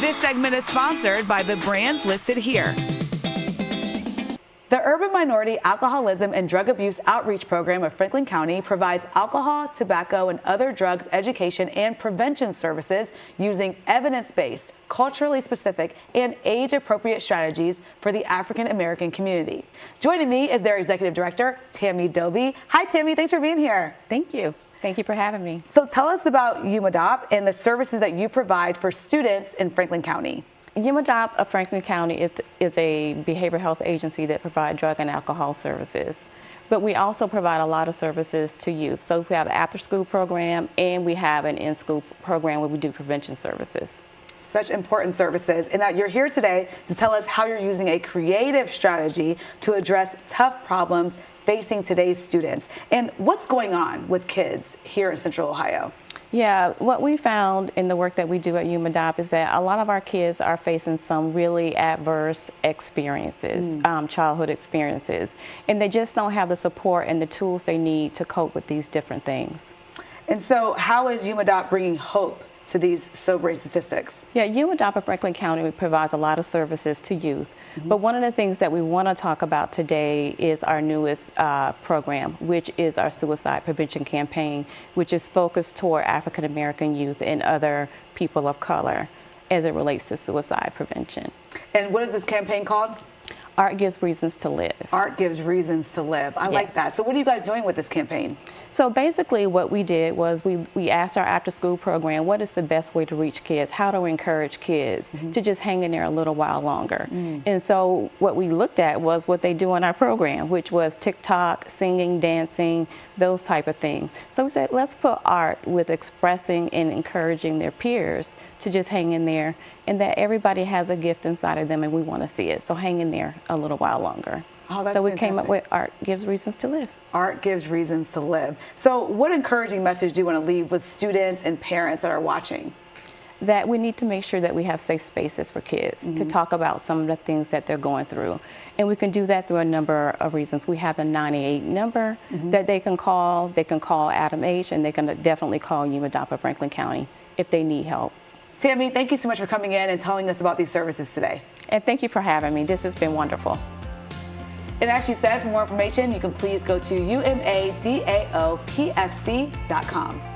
This segment is sponsored by the brands listed here. The Urban Minority Alcoholism and Drug Abuse Outreach Program of Franklin County provides alcohol, tobacco, and other drugs education and prevention services using evidence based, culturally specific, and age appropriate strategies for the African American community. Joining me is their executive director, Tammy Doby. Hi, Tammy. Thanks for being here. Thank you. Thank you for having me. So, tell us about UMADAOP and the services that you provide for students in Franklin County. UMADAOP of Franklin County is, is a behavioral health agency that provides drug and alcohol services. But we also provide a lot of services to youth. So we have an after school program and we have an in school program where we do prevention services. Such important services. And that you're here today to tell us how you're using a creative strategy to address tough problems facing today's students. And what's going on with kids here in Central Ohio? Yeah, what we found in the work that we do at UMADAOP is that a lot of our kids are facing some really adverse experiences, mm. um, childhood experiences, and they just don't have the support and the tools they need to cope with these different things. And so, how is UMADAOP bringing hope to these sobering statistics? Yeah, UMADAOP of Franklin County provides a lot of services to youth. Mm-hmm. But one of the things that we want to talk about today is our newest uh, program, which is our suicide prevention campaign, which is focused toward African American youth and other people of color as it relates to suicide prevention. And what is this campaign called? Art gives reasons to live. Art gives reasons to live. I yes. like that. So what are you guys doing with this campaign? So basically what we did was we, we asked our after school program, what is the best way to reach kids? How to encourage kids mm-hmm. to just hang in there a little while longer. Mm. And so what we looked at was what they do in our program, which was TikTok, singing, dancing, those type of things. So we said, let's put art with expressing and encouraging their peers to just hang in there and that everybody has a gift inside of them and we want to see it. So hang in there a little while longer. Oh, that's so we fantastic. came up with art gives reasons to live. Art gives reasons to live. So what encouraging message do you want to leave with students and parents that are watching? That we need to make sure that we have safe spaces for kids mm-hmm. to talk about some of the things that they're going through. And we can do that through a number of reasons. We have the 98 number mm-hmm. that they can call. They can call ADAMH. and they can definitely call UMADAOP Franklin County if they need help. Tammy, thank you so much for coming in and telling us about these services today. And thank you for having me. This has been wonderful. And as she said, for more information, you can please go to umadaopfc.com.